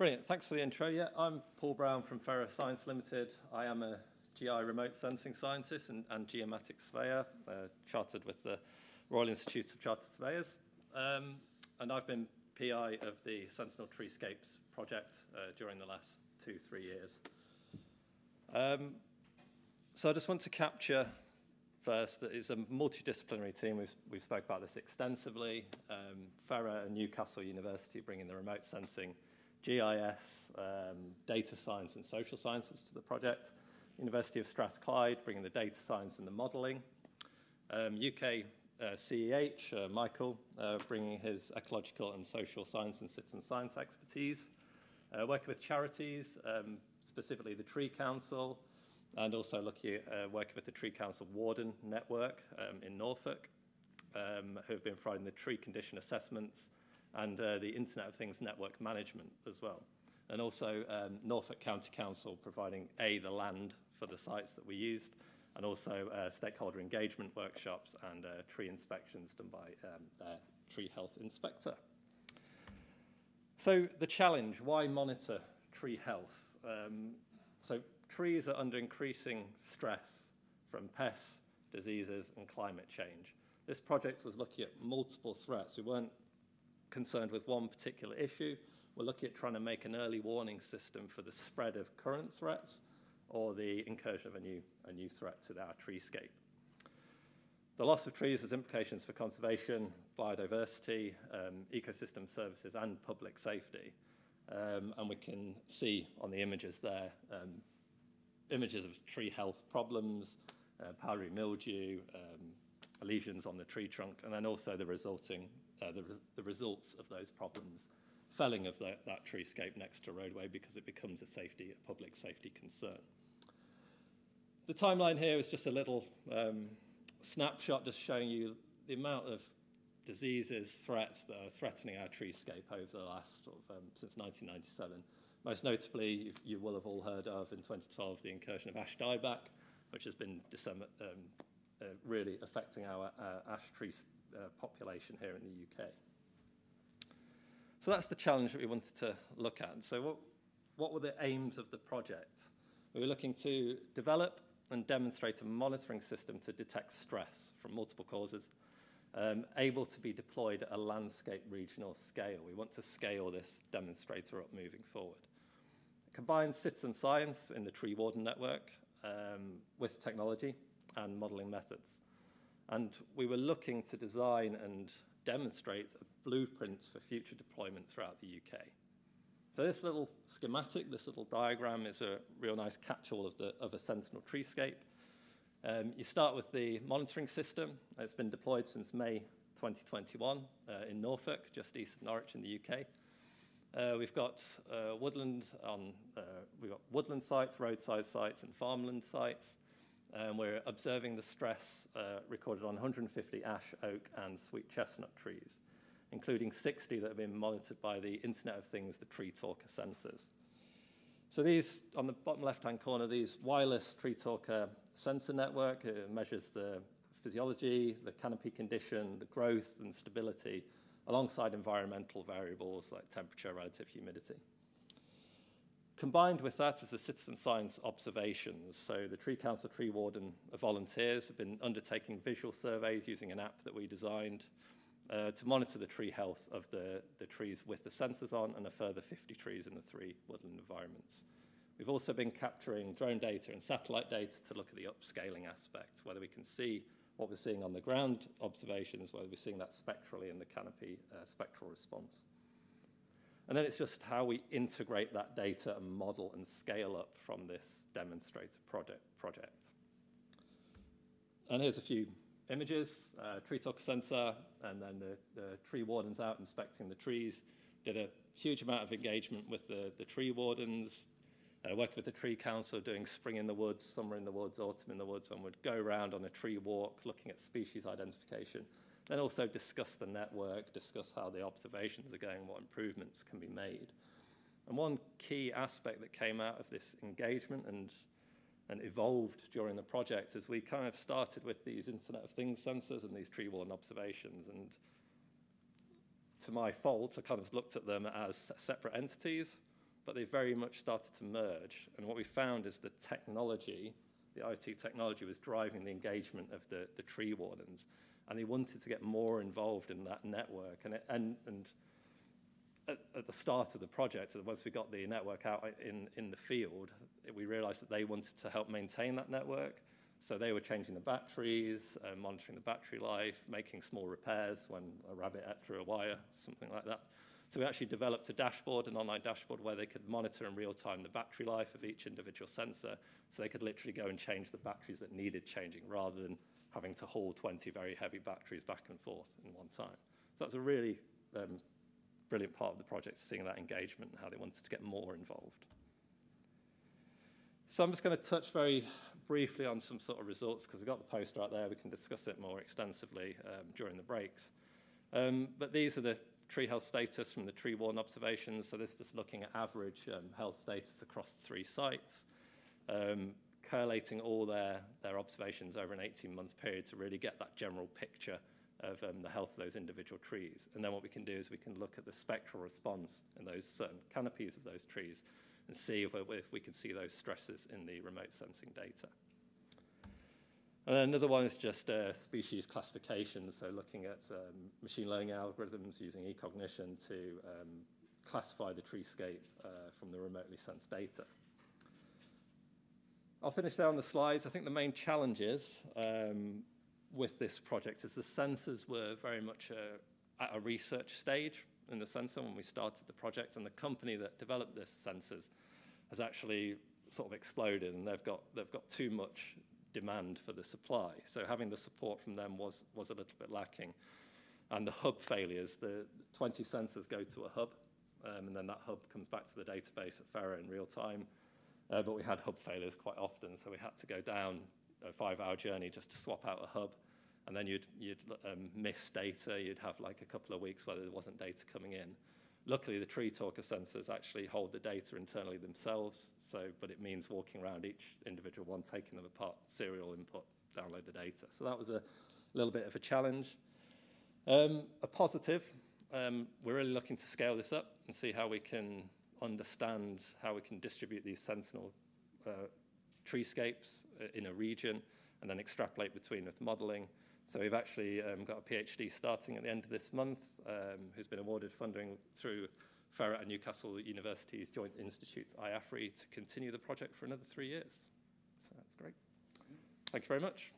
Brilliant. Thanks for the intro. Yeah, I'm Paul Brown from Fera Science Limited. I am a GI remote sensing scientist and, and geomatic surveyor, uh, chartered with the Royal Institute of Chartered Surveyors. Um, and I've been PI of the Sentinel Treescapes project uh, during the last two, three years. Um, so I just want to capture first that it's a multidisciplinary team. We've, we've spoke about this extensively. Um, and Newcastle University bringing the remote sensing GIS, um, data science and social sciences to the project. University of Strathclyde bringing the data science and the modelling. Um, UK uh, CEH, uh, Michael, uh, bringing his ecological and social science and citizen science expertise. Uh, working with charities, um, specifically the Tree Council, and also looking at uh, working with the Tree Council Warden Network um, in Norfolk, um, who have been providing the tree condition assessments and uh, the Internet of Things network management as well. And also um, Norfolk County Council providing A, the land for the sites that we used, and also uh, stakeholder engagement workshops and uh, tree inspections done by um, their tree health inspector. So the challenge, why monitor tree health? Um, so trees are under increasing stress from pests, diseases and climate change. This project was looking at multiple threats. We weren't concerned with one particular issue. We're looking at trying to make an early warning system for the spread of current threats or the incursion of a new, a new threat to our treescape. The loss of trees has implications for conservation, biodiversity, um, ecosystem services and public safety. Um, and we can see on the images there um, images of tree health problems, uh, powdery mildew, um, lesions on the tree trunk, and then also the resulting uh, the, res the results of those problems, felling of the, that treescape next to roadway because it becomes a safety, a public safety concern. The timeline here is just a little um, snapshot just showing you the amount of diseases, threats that are threatening our treescape over the last sort of um, since 1997. Most notably, you will have all heard of in 2012 the incursion of ash dieback, which has been um, uh, really affecting our uh, ash tree uh, population here in the UK. So that's the challenge that we wanted to look at. So what, what were the aims of the project? We were looking to develop and demonstrate a monitoring system to detect stress from multiple causes, um, able to be deployed at a landscape regional scale. We want to scale this demonstrator up moving forward. Combine citizen science in the tree warden network um, with technology and modelling methods. And we were looking to design and demonstrate blueprints for future deployment throughout the UK. So this little schematic, this little diagram is a real nice catch-all of, the, of a Sentinel treescape. Um, you start with the monitoring system. It's been deployed since May 2021 uh, in Norfolk, just east of Norwich in the UK. Uh, we've got uh, woodland on, uh, we've got woodland sites, roadside sites, and farmland sites. And we're observing the stress uh, recorded on 150 ash, oak, and sweet chestnut trees, including 60 that have been monitored by the Internet of Things, the Tree Talker sensors. So these, on the bottom left-hand corner, these wireless Tree Talker sensor network measures the physiology, the canopy condition, the growth and stability, alongside environmental variables like temperature, relative humidity. Combined with that is the citizen science observations. So the Tree Council Tree Warden volunteers have been undertaking visual surveys using an app that we designed uh, to monitor the tree health of the, the trees with the sensors on and a further 50 trees in the three woodland environments. We've also been capturing drone data and satellite data to look at the upscaling aspect, whether we can see what we're seeing on the ground observations, whether we're seeing that spectrally in the canopy uh, spectral response. And then it's just how we integrate that data and model and scale up from this demonstrator project. project. And here's a few images, uh, tree talk sensor, and then the, the tree wardens out inspecting the trees. Did a huge amount of engagement with the, the tree wardens, uh, with the tree council, doing spring in the woods, summer in the woods, autumn in the woods, and would go around on a tree walk looking at species identification then also discuss the network, discuss how the observations are going, what improvements can be made. And one key aspect that came out of this engagement and, and evolved during the project is we kind of started with these Internet of Things sensors and these tree warden observations. And to my fault, I kind of looked at them as separate entities. but they very much started to merge. And what we found is the technology, the IT technology, was driving the engagement of the, the tree wardens. And they wanted to get more involved in that network. And, it, and, and at, at the start of the project, once we got the network out in, in the field, we realized that they wanted to help maintain that network. So they were changing the batteries, uh, monitoring the battery life, making small repairs when a rabbit ate through a wire, something like that. So we actually developed a dashboard, an online dashboard, where they could monitor in real time the battery life of each individual sensor. So they could literally go and change the batteries that needed changing rather than having to haul 20 very heavy batteries back and forth in one time. So that was a really um, brilliant part of the project, seeing that engagement and how they wanted to get more involved. So I'm just going to touch very briefly on some sort of results because we've got the poster out there. We can discuss it more extensively um, during the breaks. Um, but these are the tree health status from the tree warden observations. So this is just looking at average um, health status across three sites, um, collating all their, their observations over an 18-month period to really get that general picture of um, the health of those individual trees. And then what we can do is we can look at the spectral response in those certain canopies of those trees and see if, if we can see those stresses in the remote sensing data. And then another one is just uh, species classification, so looking at um, machine learning algorithms using eCognition to um, classify the treescape uh, from the remotely sensed data. I'll finish there on the slides. I think the main challenges um, with this project is the sensors were very much uh, at a research stage in the sensor when we started the project, and the company that developed this sensors has actually sort of exploded, and they've got they've got too much demand for the supply. So having the support from them was was a little bit lacking, and the hub failures. The 20 sensors go to a hub, um, and then that hub comes back to the database at Fera in real time. Uh, but we had hub failures quite often, so we had to go down a five-hour journey just to swap out a hub and then you'd, you'd um, miss data. You'd have like a couple of weeks where there wasn't data coming in. Luckily, the tree talker sensors actually hold the data internally themselves, so, but it means walking around each individual one, taking them apart, serial input, download the data. So that was a little bit of a challenge. Um, a positive, um, we're really looking to scale this up and see how we can understand how we can distribute these sentinel uh, treescapes uh, in a region and then extrapolate between with modeling. So we've actually um, got a PhD starting at the end of this month um, who's been awarded funding through Fera and Newcastle University's Joint Institutes IAFRI to continue the project for another three years. So that's great. Thank you very much.